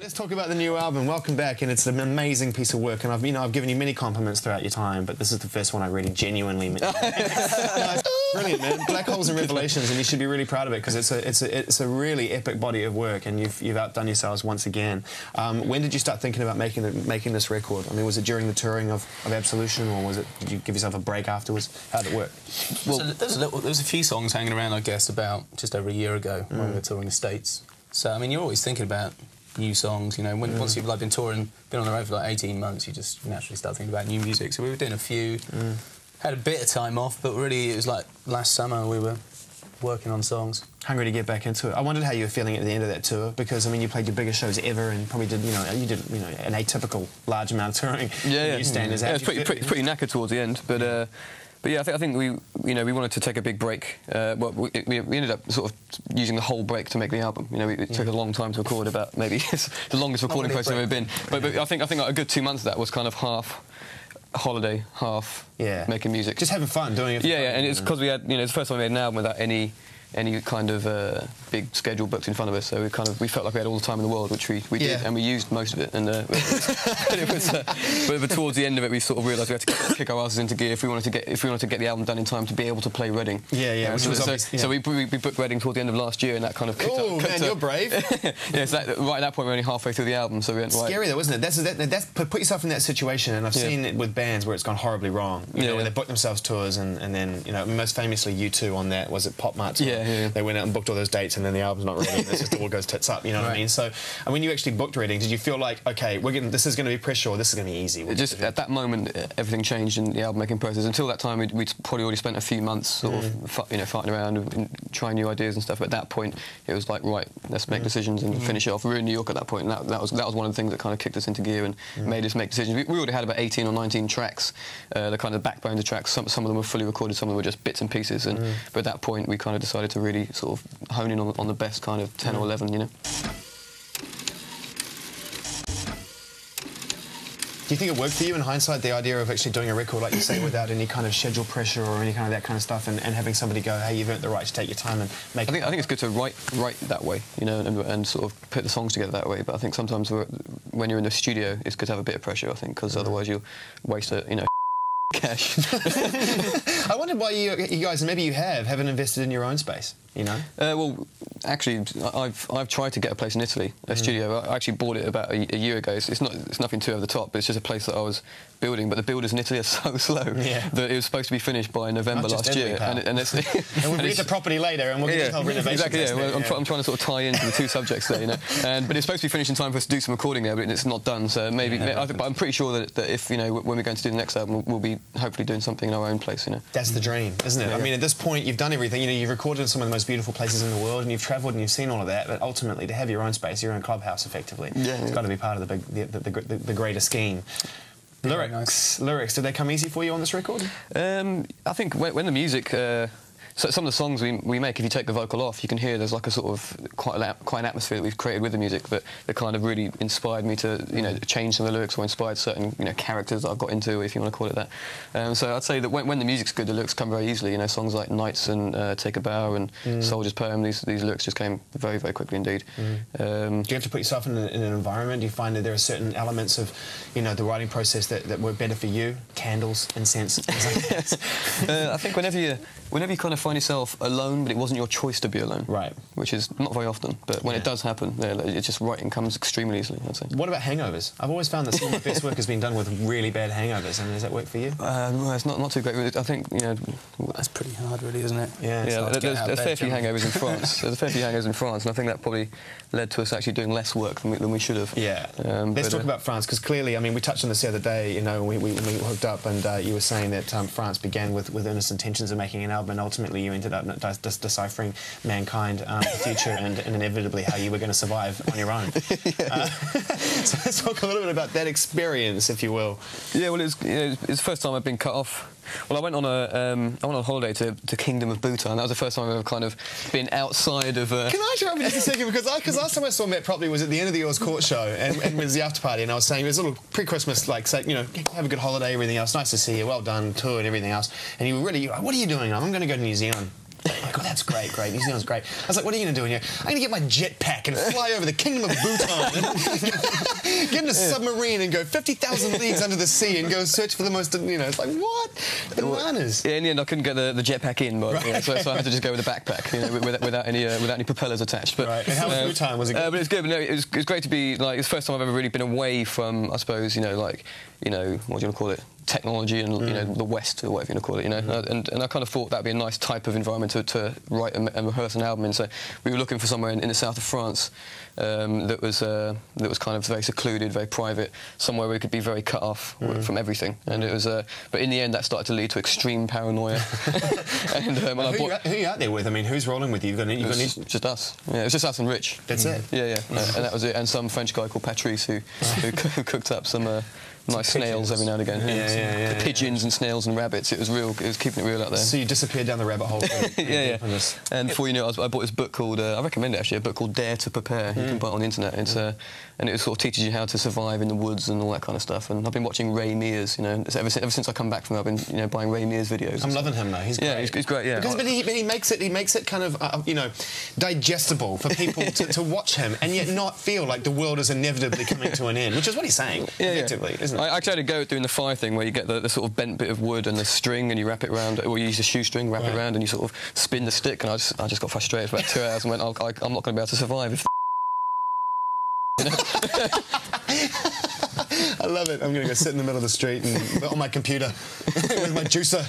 Let's talk about the new album. Welcome back, and it's an amazing piece of work. And I've, you know, I've given you many compliments throughout your time, but this is the first one I really genuinely. no, brilliant, man! Black holes and revelations, and you should be really proud of it because it's a, it's a, it's a really epic body of work, and you've, you've outdone yourselves once again. Um, when did you start thinking about making the, making this record? I mean, was it during the touring of, of Absolution, or was it? Did you give yourself a break afterwards? How did it work? Well, so there's a, little, there's a few songs hanging around, I guess, about just over a year ago mm. when we were touring the States. So I mean, you're always thinking about new songs. You know, when, mm. once you've like been touring, been on the road for like 18 months, you just naturally start thinking about new music. So we were doing a few, mm. had a bit of time off, but really it was like last summer we were working on songs. Hungry to get back into it. I wondered how you were feeling at the end of that tour because I mean you played your biggest shows ever and probably did you know you did you know an atypical large amount of touring. Yeah, yeah. standards. Yeah, it's pretty, pretty, pretty knackered towards the end, but. Uh, but yeah, I think, I think we, you know, we wanted to take a big break. Uh, well, we, we, ended up sort of using the whole break to make the album. You know, it yeah. took a long time to record. About maybe the longest recording process I've ever been. But, but I think I think like a good two months of that was kind of half holiday, half yeah. making music. Just having fun doing it. yeah, yeah, and it's because we had, you know, it's the first time we made an album without any any kind of uh, big schedule booked in front of us. So we kind of we felt like we had all the time in the world, which we, we yeah. did, and we used most of it. And, uh, it was, uh, but, but, towards the end of it, we sort of realised we had to kick our asses into gear if we wanted to get if we wanted to get the album done in time to be able to play Reading. Yeah, yeah. was so, yeah. so we, we, we, booked Reading towards the end of last year, and that kind of. Oh man, you're brave. yeah, so that, right at that point, we are only halfway through the album, so we went. Scary right. though, wasn't it? That's, that, that's put yourself in that situation, and I've yeah. seen it with bands where it's gone horribly wrong. You yeah, know, where they booked themselves tours, and, and then you know, most famously, U2 on that was it Pop Mart? Yeah, yeah. They went out and booked all those dates and then the album's not ready and it just all goes tits up, you know right. what I mean? So, and when you actually booked Reading, did you feel like, okay, we're getting, this is going to be pressure or this is going to be easy? just at that moment, uh, everything changed in the album making process. Until that time, we'd, we'd probably already spent a few months sort mm. of, you know, fighting around and trying new ideas and stuff. But at that point, it was like, right, let's make mm. decisions and mm. finish it off. We were in New York at that point, and that, that, was that was one of the things that kind of kicked us into gear and mm. made us make decisions. We, we, already had about 18 or 19 tracks, uh, the kind of backbones of tracks. Some, some of them were fully recorded, some of them were just bits and pieces. And mm. but at that point, we kind of decided to really sort of hone in on, on the best kind of 10 or 11, you know. Do you think it worked for you in hindsight, the idea of actually doing a record, like you say, without any kind of schedule pressure or any kind of that kind of stuff, and, and having somebody go, hey, you've earned the right to take your time and make I think, I think it's good to write, write that way, you know, and, and sort of put the songs together that way, but I think sometimes when you're in the studio, it's good to have a bit of pressure, I think, because mm. otherwise you'll waste a, you know, cash. I wondered why you, you guys, maybe you have, haven't invested in your own space you know? Uh, well, actually, I've I've tried to get a place in Italy, a mm. studio. I actually bought it about a, a, year ago. It's, it's, not it's nothing too over the top, but it's just a place that I was building. But the builders in Italy are so slow yeah. that it was supposed to be finished by November last year. And, and, it's, and we'll read the property later, and we'll get yeah, the whole renovation. Exactly. Yeah. Well, I'm, yeah. I'm, trying to sort of tie into the two subjects there, you know. And, but it's supposed to be finished in time for us to do some recording there, but it's not done. So maybe, yeah, I, but I'm pretty sure that, that if you know when we're going to do the next album, we'll, we'll be hopefully doing something in our own place, you know. That's the dream, isn't it? I mean, at this point, you've done everything. You know, you've recorded some of the most beautiful places in the world, and you've travelled and you've seen all of that. But ultimately, to have your own space, your own clubhouse, effectively, yeah, it's yeah. got to be part of the big, the, the, the, the greater scheme. Lyrics, nice. lyrics. Did they come easy for you on this record? Um, I think when, when the music. Uh, so some of the songs we, we make, if you take the vocal off, you can hear there's like a sort of quite, a, quite an atmosphere that we've created with the music that, that kind of really inspired me to, you know, change some of the lyrics or inspired certain, you know, characters that I've got into, if you want to call it that. Um, so I'd say that when, when, the music's good, the lyrics come very easily. You know, songs like Knights and uh, Take a Bow and mm. Soldier's Poem, these, these lyrics just came very, very quickly indeed. Mm. Um, Do you have to put yourself in, a, in, an environment? Do you find that there are certain elements of, you know, the writing process that, that work better for you? Candles, incense, things like that? uh, I think whenever you, whenever you kind of find yourself alone alone, but it wasn't your choice to be alone. Right. Which is not very often, but when yeah. it does happen, it just writing comes extremely easily. I'd say. What about hangovers? I've always found that some of my best work has been done with really bad hangovers. I mean, does that work for you? Uh, well, it's not not too great. I think you know that's pretty hard, really, isn't it? Yeah. Yeah. Like there's, there's a fair few hangovers in France. there's a fair few hangovers in France, and I think that probably led to us actually doing less work than we, than we should have. Yeah. Um, Let's talk uh, about France because clearly, I mean, we touched on this the other day. You know, we, we, we hooked up, and uh, you were saying that um, France began with with earnest intentions of making an album, and ultimately you ended up deciphering mankind, um, the future, and, and, inevitably how you were going to survive on your own. yeah, uh, so let's talk a little bit about that experience, if you will. Yeah, well, it's, you know, it's the first time I've been cut off. Well, I went on a um, I went on holiday to, the Kingdom of Bhutan. That was the first time I've ever kind of been outside of. Uh... Can I interrupt you just a second because because last time I saw Matt properly was at the end of the Earls Court show and, and was the after party, and I was saying it was a little pre-Christmas like say you know have a good holiday, everything else. Nice to see you, well done, tour and everything else. And you were really, what are you doing? I'm going to go to New Zealand. I'm like, oh, that's great, great. New Zealand's great. I was like, what are you going to do in here? I'm going to get my jetpack and fly over the kingdom of Bhutan get in a submarine and go 50,000 leagues under the sea and go search for the most, you know, it's like, what? Bananas. Yeah, in the end, I couldn't get the, the jetpack in, but yeah, so, so I had to just go with a backpack, you know, without, without any uh, without any propellers attached. But Right. And how was uh, Bhutan? Was it good? Uh, but it's good. But no, it was, it was great to be like it's the first time I've ever really been away from, I suppose, you know, like you know, what do you want to call it? Technology and you know the West or whatever you want to call it, you know, uh, and, and I kind of thought that'd be a nice type of environment to, to write and, and rehearse an album in. So we were looking for somewhere in, in the south of France um, that was uh, that was kind of very secluded, very private, somewhere where we could be very cut off w- from everything. And it was, uh, but in the end, that started to lead to extreme paranoia. and um, and I Who, bought, who you out there with? I mean, who's rolling with you? You've got, you've it got was any- just us. Yeah, it was just us and Rich. That's it? Yeah, yeah, uh, and that was it. And some French guy called Patrice who who, who cooked up some. Uh, Nice snails every now and again. Yeah, yeah, yeah, the pigeons and snails and rabbits. It was real. It was keeping it real out there. So you disappeared down the rabbit hole. yeah, yeah. And before you know, it, I, was, I bought this book called. Uh, I recommend it actually. A book called Dare to Prepare. You can buy on the internet. It's uh, and it sort of teaches you how to survive in the woods and all that kind of stuff. And I've been watching Ray Mears. You know, ever since, ever since I come back from, it, I've been you know buying Ray Mears videos. I'm loving him though. He's Yeah, great. he's- he's great, yeah. Because, but, he, but he makes it. He makes it kind of uh, you know digestible for people to, to watch him and yet not feel like the world is inevitably coming to an end, which is what he's saying. Yeah, yeah. isn't it? I actually had to go at doing the fire thing where you get the, the sort of bent bit of wood and the string and you wrap it around, or you use a shoestring, wrap Right. it around, and you sort of spin the stick. And I just, I just got frustrated for about two hours and went, "I'll- I, I'm not going to be able to survive if. I love it. I'm going to go sit in the middle of the street and on my computer with my juicer,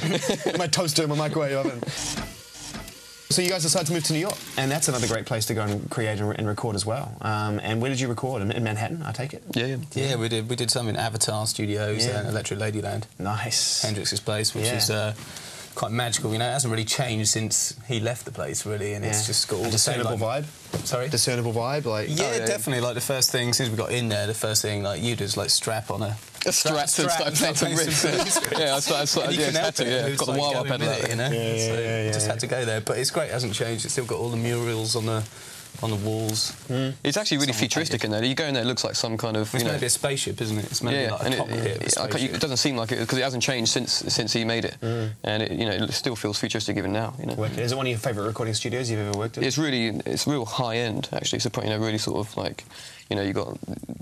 my toaster, my microwave oven. So you guys decided to move to New York, and that's another great place to go and create and, and record as well. Um, and where did you record? In, in Manhattan, I take it. Yeah, yeah. Yeah, we did. We did some in Avatar Studios Yeah. and Electric Ladyland, Nice. Hendrix's place, which Yeah. is uh, quite magical. You know, it hasn't really changed since he left the place, really, and it's just got all A the same discernible like, vibe. Sorry. Discernible vibe, like yeah, Oh, yeah. definitely. Like the first thing since we got in there, the first thing like you did is like strap on a A strap and start playing some riffs. Yeah, I started, I started yeah, can had to, it. yeah. It's Got the like wah wah pedal out you know. Yeah, yeah, so yeah, yeah, just yeah. had to go there, but it's great. It hasn't changed. It's still got all the murals on the on the walls. Hmm. It's actually really Someone futuristic in there. You go in there, it looks like some kind of. It's know, meant to be a spaceship, isn't it? It's meant yeah, to be like a and it, it, I can't- it doesn't seem like it because it hasn't changed since since he made it, hmm. and it, you know it still feels futuristic even now. You know, Wicked. Is it one of your favourite recording studios you've ever worked at? it's really it's real high end actually. So you know really sort of like you know you got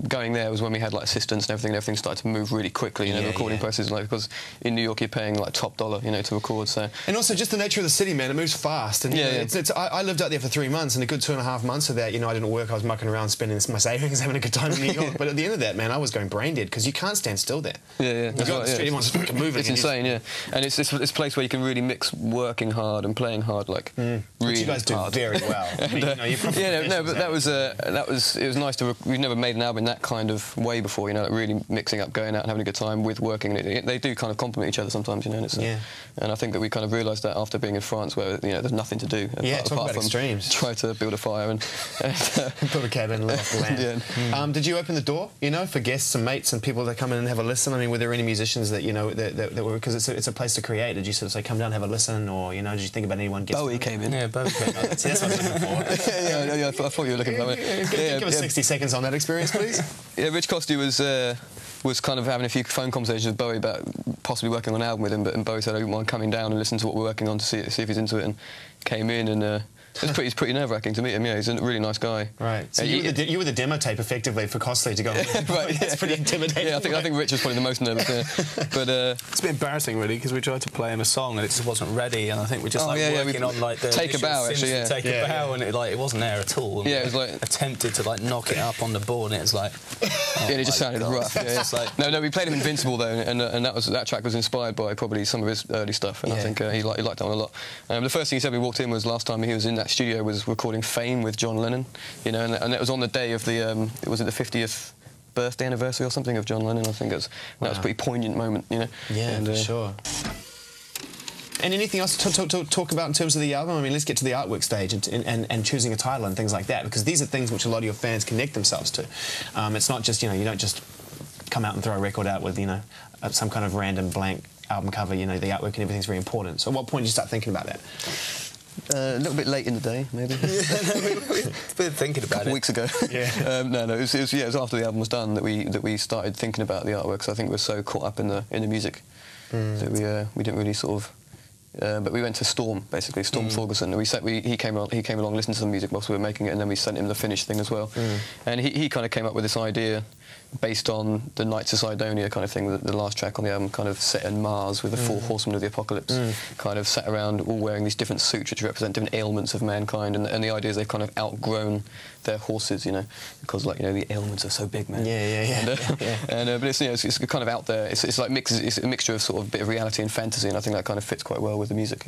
going there was when we had like assistants and everything. and Everything started to move really quickly. You know, Yeah, the recording yeah. process like because in New York you're paying like top dollar you know to record. So And also just the nature of the city, man. It moves fast. And you Yeah, know, yeah. It's, it's, I, I lived out there for three months, and a good two and a half months of that, you know, I didn't work. I was mucking around, spending my savings, having a good time in New York. but at the end of that, man, I was going brain dead because you can't stand still there. Yeah, yeah. You that's go on right, the street, everyone's fucking moving. It's and you- insane, yeah. And it's this, this place where you can really mix working hard and playing hard, like really Which you guys do hard. very well. I mean, you know, yeah, no, no, but that was uh, that was it was nice to. Rec- we've never made an album in that kind of way before, you know, like really mixing up, going out and having a good time with working. And it, it- they do kind of complement each other sometimes, you know. And, it's, uh, Yeah. and I think that we kind of realised that after being in France, where you know there's nothing to do Yeah, apart, talk apart about from extremes. try to build a fire and. and uh, Put a cabin, live off the land. Yeah. Um, did you open the door, you know, for guests and mates and people that come in and have a listen? I mean, were there any musicians that you know that, that, that were because it's a, it's a place to create? Did you sort of say, "Come down, have a listen," or you know, did you think about anyone? guesting? Bowie came in. yeah, both. See, that's what I was looking for. yeah, yeah, yeah, I thought you were looking for that. Give, Yeah, give us yeah. 60 seconds on that experience, please. Yeah, Rich Costey was uh, was kind of having a few phone conversations with Bowie about possibly working on an album with him, but and Bowie said, "I don't mind coming down and listen to what we're working on to see see if he's into it." And came in and. Uh, it's pretty, it's pretty nerve-wracking to meet him. Yeah, he's a really nice guy. Right. So Uh, you, he- were the, you were the demo tape effectively for Costey to go. right, That's yeah, pretty intimidating. Yeah, I think I think Rich was probably the most nervous. Yeah. but uh, It's a bit embarrassing, really, because we tried to play him a song and it just wasn't ready, and I think we're just Oh, like yeah, yeah, working we- on like the Take a Bow, actually, yeah. take Yeah, a bow, yeah. and it like it wasn't there at all. And Yeah, it was like- attempted to like knock it up on the board, and it was like, oh yeah, it just sounded God. rough. Yeah, It's like- no, no, we played him Invincible though, and, uh, and that was that track was inspired by probably some of his early stuff, and I think uh, he, liked, he liked that one a lot. Um, the first thing he said when we walked in was last time he was in that studio was recording Fame with John Lennon, you know, and, and it was on the day of the um, was it the 50th birthday anniversary or something of John Lennon. I think it was, that was a pretty poignant moment, you know. Yeah, And, for uh, sure. And anything else to talk, talk, talk about in terms of the album? I mean, let's get to the artwork stage and, and, and choosing a title and things like that, because these are things which a lot of your fans connect themselves to. Um, it's not just, you know, you don't just come out and throw a record out with, you know, uh, some kind of random blank album cover, you know, the artwork and everything's very important. So at what point did you start thinking about that? Uh, a little bit late in the day, maybe. It's been thinking about couple it. weeks ago. Yeah. um, no, no. It was, it was, yeah, it was after the album was done that we that we started thinking about the artwork. 'cause I think we were so caught up in the in the music Hmm. that we uh, we didn't really sort of Uh, but we went to Storm, basically Storm Thorgerson. We, set, we he came along, he came along, listened to the music whilst we were making it, and then we sent him the finished thing as well. And he, he kind of came up with this idea based on the Knights of Cydonia kind of thing. The, the last track on the album, kind of set in Mars with the four horsemen of the apocalypse, kind of sat around all wearing these different suits which represent different ailments of mankind. And, and the idea is they've kind of outgrown their horses, you know, because like you know the ailments are so big, man. Yeah, yeah, yeah. And, uh, Yeah. and, uh, but it's, you know, it's, it's kind of out there. It's, it's like mix, it's a mixture of sort of bit of reality and fantasy, and I think that kind of fits quite well with the music.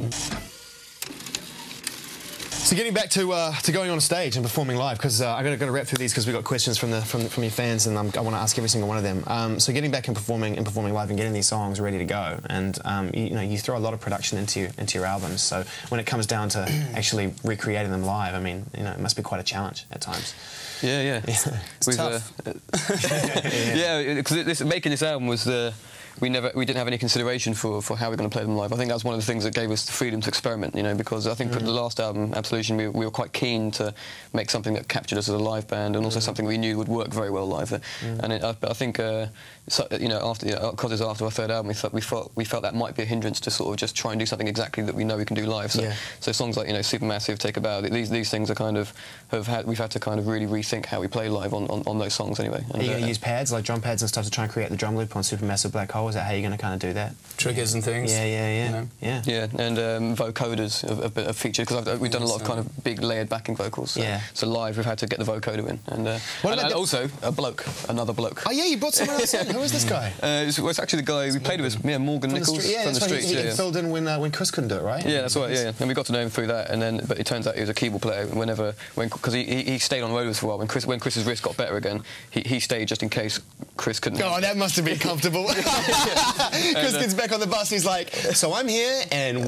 So getting back to uh, to going on stage and performing live, because uh, I got to wrap through these because we've got questions from the from, from your fans, and I'm, I want to ask every single one of them. Um, so getting back and performing and performing live and getting these songs ready to go, and um, you, you know you throw a lot of production into your, into your albums. So when it comes down to actually recreating them live, I mean, you know, it must be quite a challenge at times. Yeah, yeah. yeah. It's We've, tough. uh, yeah, because this, making this album was the. We never, we didn't have any consideration for, for how we're going to play them live. I think that's one of the things that gave us the freedom to experiment, you know, because I think for the last album, Absolution, we, we were quite keen to make something that captured us as a live band and also something we knew would work very well live. And it, I, I think, uh, so, you know, after, because it's after our third album, we thought, we felt we felt that might be a hindrance to sort of just try and do something exactly that we know we can do live. So, Yeah. so songs like you know Supermassive, Take a Bow, these these things are kind of have had we've had to kind of really rethink how we play live on, on, on those songs anyway. Are you uh, to use pads like drum pads and stuff to try and create the drum loop on Supermassive Black Hole? Is that how you're going to kind of do that? Triggers and things. Yeah, yeah, yeah, you know. yeah. Yeah, and um, vocoders have, have, been- have featured because we've done a lot of kind of big layered backing vocals. So, Yeah. so live we've had to get the vocoder in, and, uh, What and, about and the- also a bloke, another bloke. Oh yeah, you brought someone else in. Who is this guy? Uh, it's, well, it's actually the guy we played with, yeah, Morgan From the Nicholls street. Yeah, from the that's right. streets. He, he yeah, yeah. filled in when uh, when Chris couldn't do it, right? Yeah, that's right. Yeah, yeah, and we got to know him through that. And then, but it turns out he was a keyboard player. Whenever, when, because he, he, he stayed on the road with us for a while. When Chris, when Chris's wrist got better again, he, he stayed just in case Chris couldn't. Oh, that must have been comfortable. Chris gets back on the bus. He's like, "So I'm here, and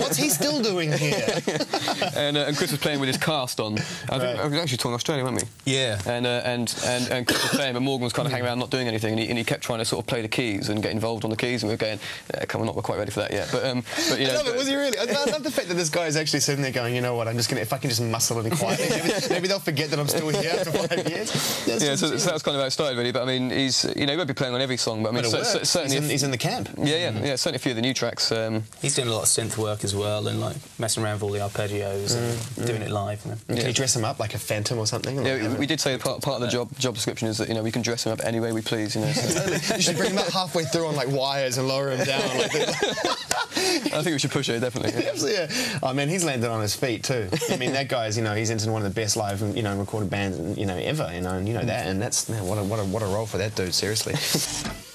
what's he still doing here?" and, uh, and Chris was playing with his cast on. I think Right. I was actually touring Australia, weren't we? Yeah. And, uh, and and and Chris was playing, but Morgan was kind of hanging around, not doing anything, and he, and he kept trying to sort of play the keys and get involved on the keys, and we were going, yeah, "Come on, not we're quite ready for that yet." But um, but you I know, love it. Was he really? I I love the fact that this guy is actually sitting there going, "You know what? I'm just gonna if I can just muscle in quietly, maybe, maybe they'll forget that I'm still here after five years." That's yeah, so, so that's kind of how it started, really. But I mean, he's you know he won't be playing on every song, but I mean, But it cer- cer- certainly in, he's in the camp. yeah, yeah, yeah, certainly a few of the new tracks. Um, He's doing a lot of synth work as well and like messing around with all the arpeggios and mm, doing mm. it live. You know. Can Yeah. you dress him up like a phantom or something? Like, Yeah, we, we did say part, part of the job job description is that you know we can dress him up any way we please. You know, so you should bring him up halfway through on like wires and lower him down. Like this. I think we should push it definitely. yeah. Absolutely, yeah. Oh man, he's landed on his feet too. I mean, that guy's, you know, he's into one of the best live, you know, recorded bands, you know, ever. You know, and you know mm. that, and that's man, what a what a what a role for that dude. Seriously.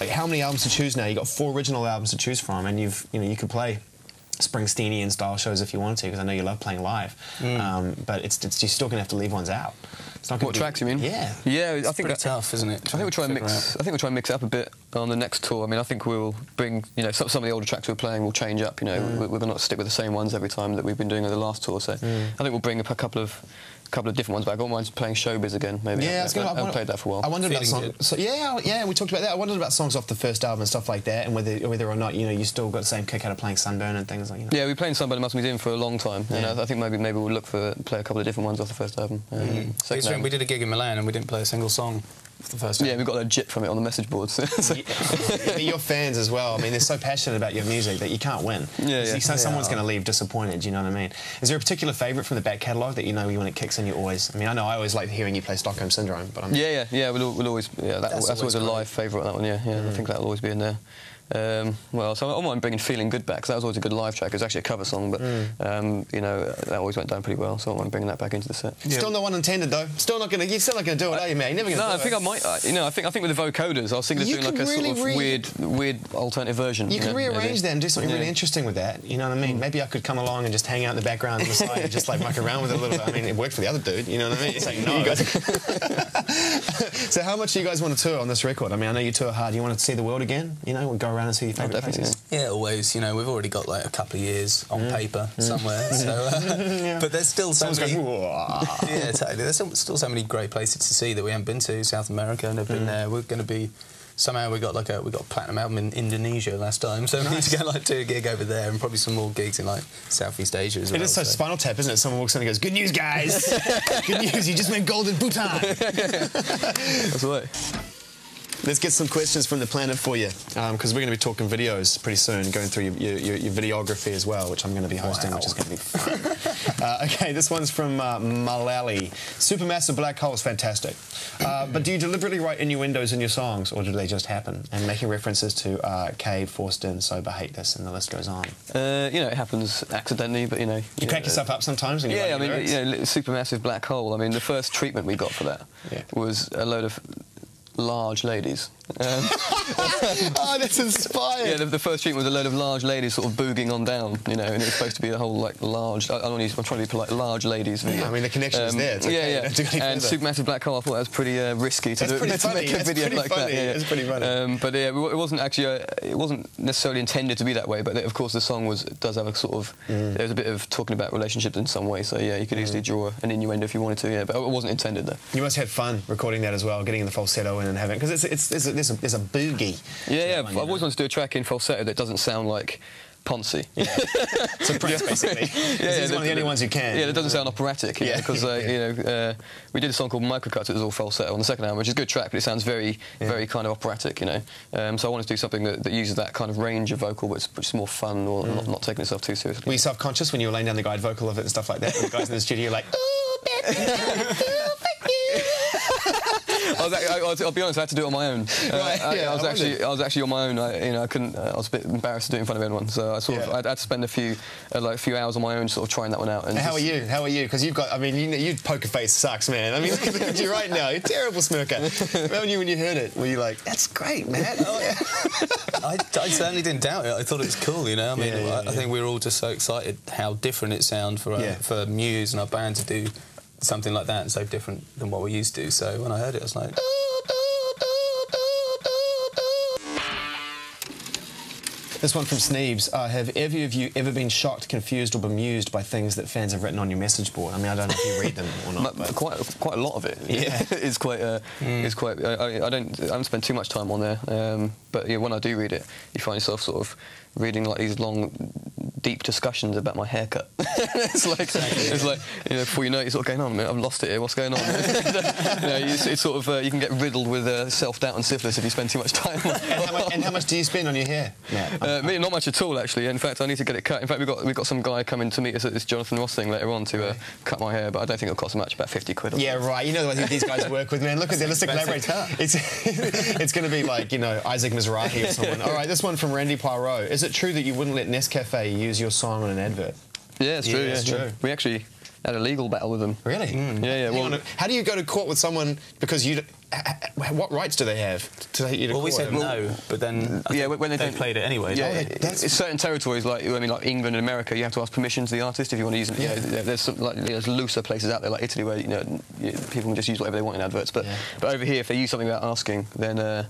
like, how many albums to choose now? You got four original albums to choose from, and you've, you know, you could play. Springsteenian style shows if you wanted to, because I know you love playing live. Mm. Um, but it's, it's you're still gonna have to leave ones out. It's not What be- tracks you mean? Yeah. yeah. I think pretty that, tough, isn't it? I think we'll try and mix. out. I think we'll try and mix it up a bit on the next tour. I mean, I think we'll bring you know some, some of the older tracks we're playing will change up. You know, mm. we're, we're going to not stick with the same ones every time that we've been doing over the last tour. So mm. I think we'll bring up a couple of couple of different ones back. I don't mind playing Showbiz again. Maybe. Yeah, I, was gonna, I, haven't wonder- played that for a while. I wondered about Feeling songs. good. So, yeah, yeah, we talked about that. I wondered about songs off the first album and stuff like that, and whether whether or not you know you still got the same kick out of playing Sunburn and things like you know. Yeah, we've played Somebody Must Be Doing for a long time, and Yeah. I, I think maybe maybe we'll look for play a couple of different ones off the first album. Um, It's second album. we did a gig in Milan and we didn't play a single song for the first time. Yeah, we got a jip from it on the message boards. So- But your fans as well. I mean, they're so passionate about your music that you can't win. Yeah, So yeah. so someone's going to leave disappointed. Do you know what I mean? Is there a particular favourite from the back catalogue that you know when it kicks in, you always? I mean, I know I always like hearing you play Stockholm Syndrome, but I'm. Yeah, yeah, yeah. We'll, we'll always, yeah. That, That's that's, always, always a live favourite. That one, yeah, yeah. I mm. think that'll always be in there. Um, well, so I don't mind bringing "Feeling Good" back because that was always a good live track. It was actually a cover song, but um, you know that always went down pretty well. So I don't mind bringing that back into the set. Still no one intended though. Still not going to. You're still not going to do it, are you, man? You're never going to. No, I think I might. Uh, you know, I think I think with the vocoders, I was thinking of You doing like a really sort of re- weird, weird alternative version. You could know, rearrange maybe. that and do something really interesting with that. You know what I mean? Maybe I could come along and just hang out in the background on the side and just like muck around with it a little bit. I mean, it worked for the other dude. You know what I mean? It's like no. so how much do you guys want to tour on this record? I mean, I know you tour hard. You want to see the world again? You know, go around and see your favourite definitely, places. Yeah, always. You know, we've already got like a couple of years on paper somewhere. So, uh, but there's still so many. yeah, totally. There's still, still so many great places to see that we haven't been to. South America, never Mm. been there. We're going to be. Somehow we got like a we got a platinum album in Indonesia last time, so we need to go like do a gig over there and probably some more gigs in like Southeast Asia as well. It is so Spinal Tap, isn't it? Someone walks in and goes, "Good news, guys! Good news! You just went gold in Bhutan." That's right. Let's get some questions from the planet for you, because we're going to be talking videos pretty soon, going through your, your, your videography as well, which I'm going to be hosting, Wow. which is going to be fun. uh, okay, this one's from uh, Malali. Supermassive black hole is fantastic, uh, but do you deliberately write innuendos in your songs, or do they just happen? And making references to uh, Cave, Forsten, Sober, Hate This, and the list goes on. Uh, you know, it happens accidentally, but you know. You crack yourself up sometimes when you Yeah, I mean, lyrics? you know, supermassive black hole. I mean, the first treatment we got for that Yeah. was a load of large ladies. Um, oh, that's inspired. yeah, the, the first treatment was a load of large ladies sort of booging on down, you know, and it was supposed to be a whole like large. I, I don't need, I'm trying to be polite. Large ladies video. I mean, the connection is there. It's okay, yeah, yeah. don't do any and further. supermassive black hole. I thought that was pretty uh, risky to, That's do, pretty to make a that's video pretty like funny, that. Yeah, It's pretty funny. Um, but yeah, it wasn't actually. Uh, it wasn't necessarily intended to be that way. But of course, the song was does have a sort of. Mm. There's a bit of talking about relationships in some way. So yeah, you could easily draw an innuendo if you wanted to. Yeah, but it wasn't intended though. You must have fun recording that as well, getting in the falsetto in and having because it's, it's there's a, there's a, there's a boogie. Yeah, yeah. that I've one, always know. wanted to do a track in falsetto that doesn't sound like Ponzi. Yeah, So Prince, basically. yeah, He's one of the only ones you can. Yeah, that doesn't sound operatic. Yeah, Yeah. because uh, you know uh, we did a song called Microcuts. It was all falsetto on the second album, which is a good track, but it sounds very, very kind of operatic. You know, um, so I wanted to do something that, that uses that kind of range of vocal, but it's, it's more fun or not, not taking itself too seriously. Were you self-conscious when you were laying down the guide vocal of it and stuff like that? And the guys in the studio were like, was, I, I was, I'll be honest, I had to do it on my own. Uh, Right, I, yeah, I was I actually, wondered. I was actually on my own. I, you know, I couldn't. Uh, I was a bit embarrassed to do it in front of anyone, so I sort of, Yeah. I had to spend a few, uh, like a few hours on my own, sort of trying that one out. And How are you? How are you? Because you've got, I mean, you, you poker face sucks, man. I mean, look at you right now. You're a terrible smirker. Remember you when you heard it? Were you like, that's great, man? Oh, yeah. I, I certainly didn't doubt it. I thought it was cool, you know. I mean, Yeah, yeah, I, I think we were all just so excited how different it sounded for uh, Yeah. for Muse and our band to do something like that and so different than what we used to. So when I heard it, I was like, This one from Sneebs. Uh, have either of you ever been shocked, confused, or bemused by things that fans have written on your message board? I mean, I don't know if you read them or not. But quite quite a lot of it. Yeah. is quite uh, is quite. I, I- I don't I don't spend too much time on there, um, but yeah, when I do read it, you find yourself sort of reading like these long, deep discussions about my haircut. it's like it's like you know before you know it, you're sort of going on. a I've lost it here. What's going on? you know, it's, it's sort of uh, you can get riddled with uh, self doubt and syphilis if you spend too much time. on and, how much, and how much do you spend on your hair, Matt? Uh, me, not much at all, actually. In fact, I need to get it cut. In fact, we've got we've got some guy coming to meet us at this Jonathan Ross thing later on to uh, cut my hair, but I don't think it'll cost much, about 50 quid. Or Yeah, right. You know what these guys work with, man. Look at them. Let's collaborate. It's, it's going to be like, you know, Isaac Mizrahi or someone. All right, this one from Randy Poirot. Is it true that you wouldn't let Nescafe use your song on an advert? Yeah, it's true. Yeah, it's yeah. true. We actually had a legal battle with them. Really? Yeah, yeah. Hang Well, on, How do you go to court with someone because you... What rights do they have to take you to well, we said no, but then yeah, when they they don't- played it anyway. yeah, didn't they? it- it's certain territories like I mean, like England and America, you have to ask permission to the artist if you want to use it. You know, there's some, like there's looser places out there like Italy where you know people can just use whatever they want in adverts. But Yeah. but over here, if they use something without asking, then. Uh,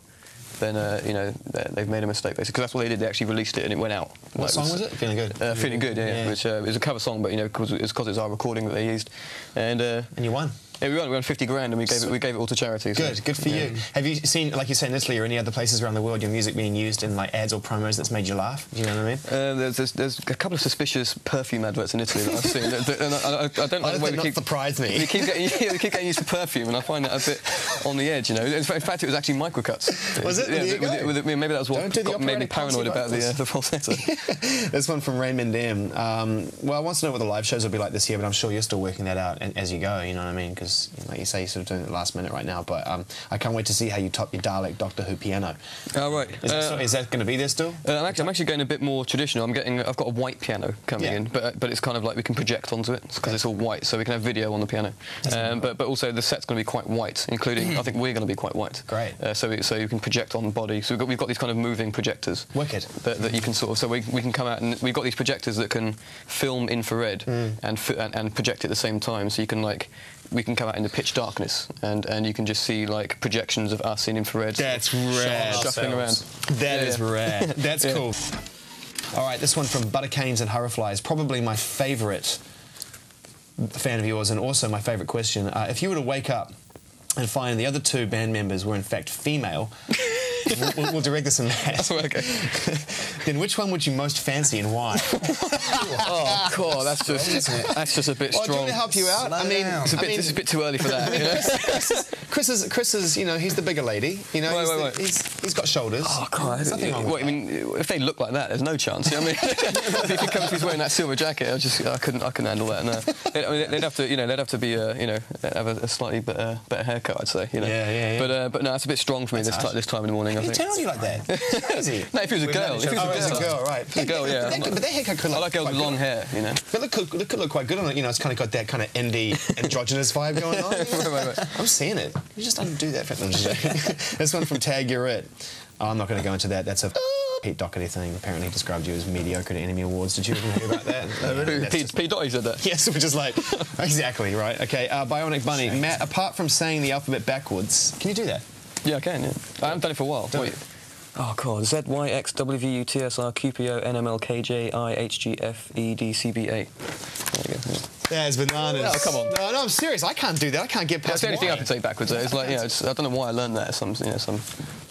then uh, you know they- they've made a mistake basically because that's what they did. They actually released it and it went out. What Like, song was it? Feeling Good? Uh, feeling good, yeah. Yeah. Which uh, is a cover song, but you know, cause it's because it's our recording that they used, and uh, And you won. Yeah, we won. We won 50 grand, and we gave it. We gave it all to charity. so- Good, good for yeah. you. Have you seen, like you said in Italy or any other places around the world, your music being used in like ads or promos that's made you laugh? Do you know what I mean? Uh, there's, there's, there's a couple of suspicious perfume adverts in Italy that I've seen. that- that- and I, I, I don't know does why they not keep, surprise me? They keep, getting, yeah, they keep getting used for perfume, and I find that a bit on the edge. You know, in fact, in fact, it was actually microcuts. Was it? Yeah, with- with- maybe that was what Don't got, made me paranoid about the, uh, the falsetto. this one from Raymond M. Um, well, I want to know what the live shows will be like this year, but I'm sure you're still working that out and- as you go. You know what I mean? Because, like you say, you're sort of doing it the last minute right now. But um, I can't wait to see how you top your Dalek Doctor Who piano. oh right. Is, Uh, that going to be there still? Uh, I'm, actually, I'm actually going a bit more traditional. I'm getting. I've got a white piano coming Yeah. in, but but it's kind of like we can project onto it because it's all white, so we can have video on the piano. Um, but but also the set's going to be quite white, including I think we're going to be quite white. Great. Uh, so we, so you can project on the body. So we've got we've got these kind of moving projectors. Wicked. That, that you can sort of so we, we can come out and we've got these projectors that can film infrared Hmm. and, and and project at the same time. So you can like we can come out in the pitch darkness and and you can just see like projections of us in infrared. That's sort of rad. Shuffling around. Ourselves. That Yeah, is yeah. rad. That's Yeah. cool. All right, this one from Buttercanes and Hurriflies, probably my favourite fan of yours, and also my favourite question. Uh, if you were to wake up and find the other two band members were in fact female, we'll, we'll, we'll direct this in that. okay. then which one would you most fancy and why? Oh, God, that's just that's just a bit Well, do you strong. want to help you out? I mean, down. It's a I bit, mean, it's a bit too early for that. you know? Chris, is, Chris is Chris is you know he's the bigger lady. You know Wait, he's, wait, the- wait. he's he's got shoulders. Oh God! There's nothing wrong What, with I mean, if they look like that, there's no chance. You know what I mean, if he comes, he's wearing that silver jacket. I just, I couldn't, I couldn't handle that. No, I mean, they'd have to, you know, they'd have to be, uh, you know, have a, a slightly better, better haircut, I'd say. You know. Yeah, yeah, yeah. But, uh, but no, it's a bit strong for me this, That's ti- harsh. this time in the morning. I How think. turn on you like that? It's crazy. No, if he was a We've girl, if he was Oh, a as a girl, girl, right? a girl, yeah. But, I'm that, but that haircut could I look like girls with long hair, you know. But look, could, look, could look quite good on it. You know, it's kind of got that kind of indie androgynous vibe going on. Right, right, right. I'm seeing it. You just don't do that. For, I'm this one from Tag You're It. Oh, I'm not going to go into that. That's a Pete Doherty thing. Apparently, described you as mediocre at NME Awards. Did you even hear about that? Who- That's Pete, just- Pete Doherty said that. Yes, which is like exactly right. Okay, uh, Bionic Bunny. Matt, apart from saying the alphabet backwards, can you do that? Yeah, I can. Yeah. I haven't done it for a while. Wait. it. Oh God, Z Y X W U T S R Q P O N M L K J I H G F E D C B A. There you go. Yeah. There's bananas. Oh, come on. No, no, I'm serious. I can't do that. I can't get past. That's the only thing I can say backwards. Though. It's like, you know, it's, I don't know why I learned that. Some, you know, some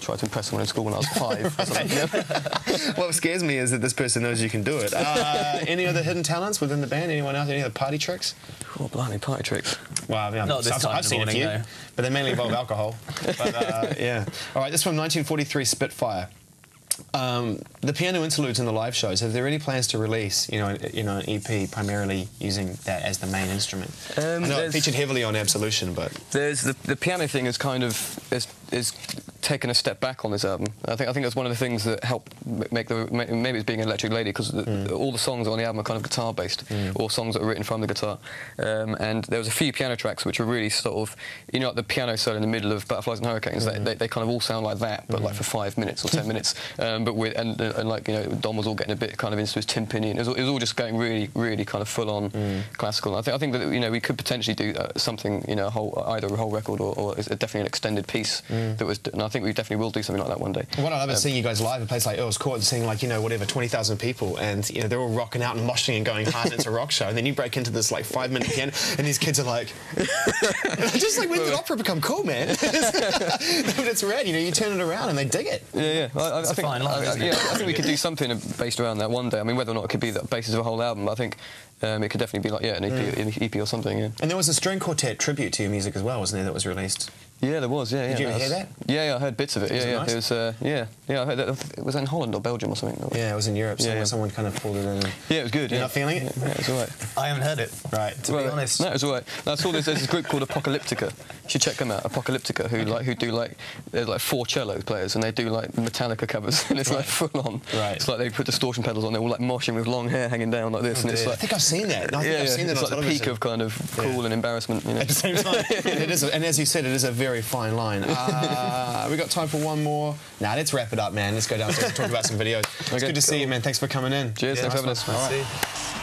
tried to impress someone in school when I was five. or something, you know? what scares me is that this person knows you can do it. Uh, any other hidden talents within the band? Anyone else? Any other party tricks? Oh, blimey, party tricks. Well, I mean, Not this I've, time I've in the seen a morning, few, no. but they mainly involve alcohol. But uh, yeah. All right, this from 1943 Spitfire. Um, the piano interludes in the live shows. Have there any plans to release, you know, you know, an EP primarily using that as the main instrument? Um, I know it featured heavily on Absolution, but There's the, the piano thing is kind of is, is taken a step back on this album. I think I think that's one of the things that helped make the ma- maybe it's being an Electric Lady because mm. all the songs on the album are kind of guitar based mm. or songs that are written from the guitar. Um, and there was a few piano tracks which were really sort of you know like the piano solo in the middle of Butterflies and Hurricanes. They, mm. they, they kind of all sound like that, but like for five minutes or ten minutes. Um, but with and, uh, and like you know Dom was all getting a bit kind of into his timpani and it was, all- it was all just going really really kind of full on classical. I think I think that you know we could potentially do uh, something you know a whole, either a whole record or, or definitely an extended piece Mm. that was. And I think we definitely will do something like that one day. What I love is seeing you guys live at a place like Earl's Court and seeing like, you know, whatever, 20,000 people and, you know, they're all rocking out and moshing and going hard and it's a rock show and then you break into this like five minute piano and these kids are like, just like when did opera become cool, man? but it's rad, you know, you turn it around and they dig it. Yeah, yeah. I, I, I a think, fine line, I, isn't yeah, it? I think we could do something based around that one day. I mean, whether or not it could be the basis of a whole album, I think um, it could definitely be like yeah, an EP, mm. an EP or something. Yeah. And there was a string quartet tribute to your music as well, wasn't there, that was released? Yeah, there was. Yeah, yeah. Did you ever hear that? Yeah, yeah, I heard bits of it. Was yeah, it yeah. nice? It was. Uh, yeah, yeah. I heard that. It was in Holland or Belgium or something. Yeah, it was in Europe. Yeah, Somewhere yeah. someone kind of pulled it in. Yeah, it was good. You're yeah. not feeling it? Yeah, it was all right. I haven't heard it. Right. To be honest. no, it was all right. No, I saw this. There's this group called Apocalyptica. You should check them out. Apocalyptica, who like who do like they're like four cello players, and they do like Metallica covers, and it's like full on. Right. It's like they put distortion pedals on. They're all like moshing with long hair hanging down like this, and it's like I think I've seen that. I think yeah, I've yeah. seen that it's like the peak of kind of cool and embarrassment. At the same time, it is, and as you said, it is a very fine line. Uh, we got time for one more. Nah, let's wrap it up, man. Let's go downstairs and talk about some videos. It's good to see you, man. Thanks for coming in. Cheers, thanks for having nice us.